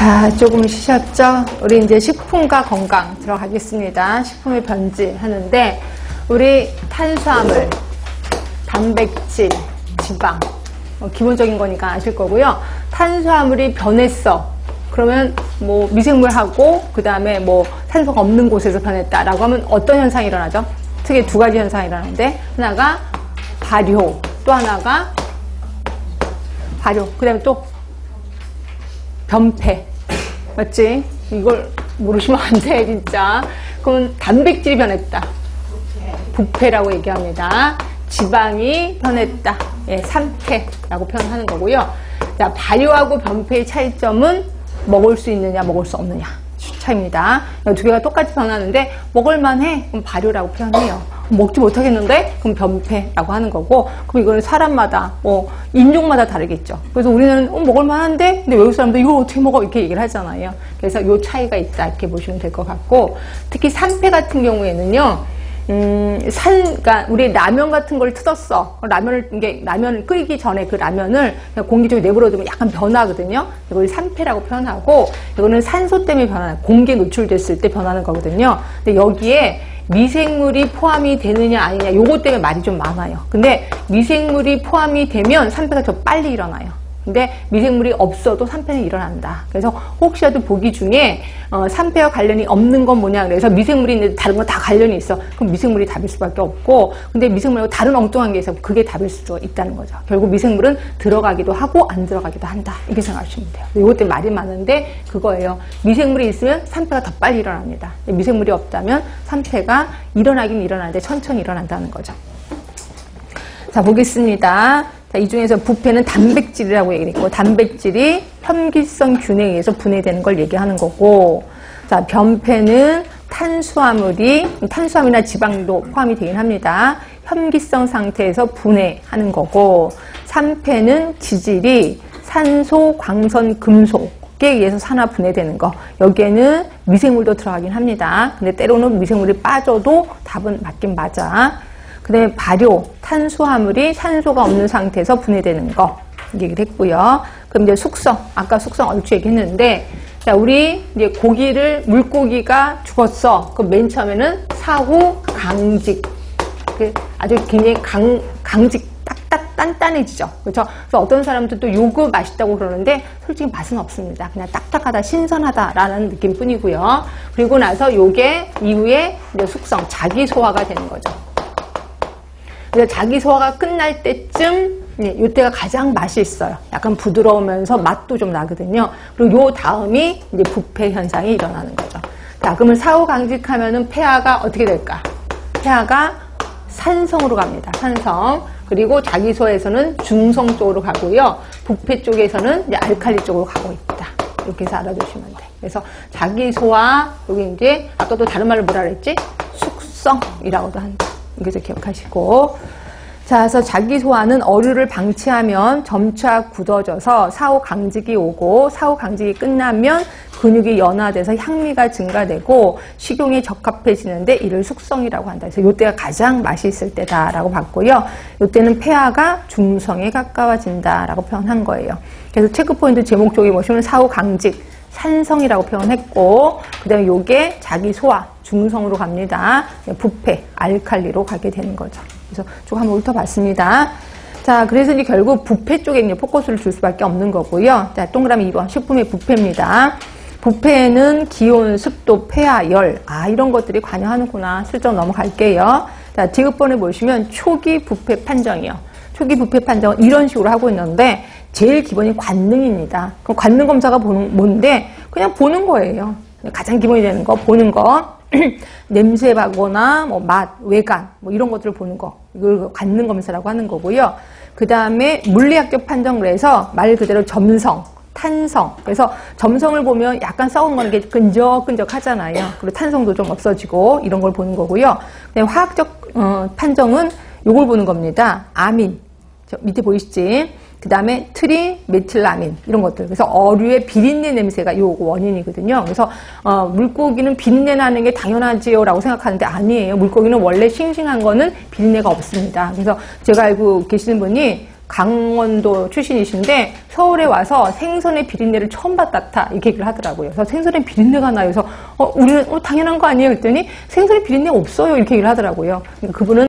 자, 조금 쉬셨죠? 우리 이제 식품과 건강 들어가겠습니다. 식품의 변질 하는데, 우리 탄수화물, 단백질, 지방, 어, 기본적인 거니까 아실 거고요. 탄수화물이 변했어. 그러면 뭐 미생물하고 그 다음에 뭐 산소가 없는 곳에서 변했다라고 하면 어떤 현상이 일어나죠? 특히 두 가지 현상이 일어나는데 하나가 발효, 또 하나가 발효, 그 다음에 또 변폐. 맞지? 이걸 모르시면 안 돼, 진짜. 그럼 단백질이 변했다. 부패라고 얘기합니다. 지방이 변했다. 예, 삼패라고 표현하는 거고요. 자, 발효하고 변폐의 차이점은 먹을 수 있느냐, 먹을 수 없느냐. 차입니다. 두 개가 똑같이 변하는데 먹을만해 그럼 발효라고 표현해요. 먹지 못하겠는데 그럼 변폐라고 하는 거고 그럼 이거는 사람마다 뭐 인종마다 다르겠죠. 그래서 우리는 어, 먹을만한데 근데 외국 사람들 이걸 어떻게 먹어 이렇게 얘기를 하잖아요. 그래서 요 차이가 있다 이렇게 보시면 될 것 같고 특히 산패 같은 경우에는요. 음, 산, 그니까, 우리 라면 같은 걸 뜯었어. 라면을, 이게, 라면을 끓이기 전에 그 라면을 공기 중에 내버려두면 약간 변하거든요. 이걸 산패라고 표현하고, 이거는 산소 때문에 변하는, 공기에 노출됐을 때 변하는 거거든요. 근데 여기에 미생물이 포함이 되느냐 아니냐, 요것 때문에 말이 좀 많아요. 근데 미생물이 포함이 되면 산패가 더 빨리 일어나요. 근데 미생물이 없어도 산패는 일어난다. 그래서 혹시라도 보기 중에 어, 산패와 관련이 없는 건 뭐냐 그래서 미생물이 있는데 다른 건 다 관련이 있어. 그럼 미생물이 답일 수밖에 없고 근데 미생물하고 다른 엉뚱한 게 있어. 그게 답일 수도 있다는 거죠. 결국 미생물은 들어가기도 하고 안 들어가기도 한다. 이렇게 생각하시면 돼요. 이것 때문에 말이 많은데 그거예요. 미생물이 있으면 산패가 더 빨리 일어납니다. 미생물이 없다면 산패가 일어나긴 일어나는데 천천히 일어난다는 거죠. 자 보겠습니다. 자, 이 중에서 부패는 단백질이라고 얘기했고 단백질이 혐기성 균에 의해서 분해되는 걸 얘기하는 거고 자, 변폐는 탄수화물이 탄수화물이나 지방도 포함이 되긴 합니다. 혐기성 상태에서 분해하는 거고 산패는 지질이 산소, 광선, 금속에 의해서 산화 분해되는 거. 여기에는 미생물도 들어가긴 합니다. 근데 때로는 미생물이 빠져도 답은 맞긴 맞아. 그 다음에 발효, 탄수화물이 산소가 없는 상태에서 분해되는 거 얘기를 했고요. 그럼 이제 숙성, 아까 숙성 얼추 얘기했는데 자, 우리 이제 고기를 물고기가 죽었어. 그럼 맨 처음에는 사후 강직. 그 아주 굉장히 강 강직 딱딱 단단해지죠. 그렇죠? 그래서 어떤 사람들도 요거 맛있다고 그러는데 솔직히 맛은 없습니다. 그냥 딱딱하다, 신선하다라는 느낌뿐이고요. 그리고 나서 요게 이후에 이제 숙성, 자기 소화가 되는 거죠. 그래서 자기 소화가 끝날 때쯤 네, 이때가 가장 맛이 있어요. 약간 부드러우면서 맛도 좀 나거든요. 그리고 요 다음이 이제 부패 현상이 일어나는 거죠. 자, 그러면 사후 강직하면은 폐하가 어떻게 될까? 폐하가 산성으로 갑니다. 산성. 그리고 자기 소에서는 중성 쪽으로 가고요. 부패 쪽에서는 이제 알칼리 쪽으로 가고 있다. 이렇게 해서 알아두시면 돼. 그래서 자기 소화, 여기 이제 아까도 다른 말로 뭐라 그랬지? 숙성이라고도 한다. 이것도 기억하시고 자, 그래서 자기 소화는 어류를 방치하면 점차 굳어져서 사후 강직이 오고 사후 강직이 끝나면 근육이 연화돼서 향미가 증가되고 식용에 적합해지는데 이를 숙성이라고 한다. 그래서 이때가 가장 맛이 있을 때다라고 봤고요. 이때는 폐하가 중성에 가까워진다라고 표현한 거예요. 그래서 체크 포인트 제목 쪽에 보시면 사후 강직 산성이라고 표현했고 그 다음에 요게 자기 소화 중성으로 갑니다. 부패 알칼리로 가게 되는 거죠. 그래서 쭉 한번 훑어봤습니다. 자, 그래서 이제 결국 부패 쪽에 이제 포커스를 줄 수밖에 없는 거고요. 자, 동그라미 2번 식품의 부패입니다. 부패는 기온, 습도, 폐하, 열, 아 이런 것들이 관여하는구나. 슬쩍 넘어갈게요. 자, 지급번에 보시면 초기 부패 판정이요. 초기 부패 판정은 이런 식으로 하고 있는데 제일 기본이 관능입니다. 그럼 관능 검사가 보는 뭔데 그냥 보는 거예요. 가장 기본이 되는 거 보는 거 냄새 바거나 뭐 맛, 외관 뭐 이런 것들을 보는 거 이걸 관능 검사라고 하는 거고요. 그 다음에 물리학적 판정을 해서 말 그대로 점성, 탄성. 그래서 점성을 보면 약간 썩은 거는 게 끈적끈적 하잖아요. 그리고 탄성도 좀 없어지고 이런 걸 보는 거고요. 그다음에 화학적 어, 판정은 이걸 보는 겁니다. 아민. 저 밑에 보이시지? 그 다음에 트리, 메틸아민 이런 것들. 그래서 어류의 비린내 냄새가 요 원인이거든요. 그래서 어, 물고기는 비린내 나는 게 당연하지요라고 생각하는데 아니에요. 물고기는 원래 싱싱한 거는 비린내가 없습니다. 그래서 제가 알고 계시는 분이 강원도 출신이신데 서울에 와서 생선의 비린내를 처음 맡았다 이렇게 얘기를 하더라고요. 그래서 생선의 비린내가 나요. 그래서 어, 우리는 어, 당연한 거 아니에요? 그랬더니 생선의 비린내 없어요 이렇게 얘기를 하더라고요. 그러니까 그분은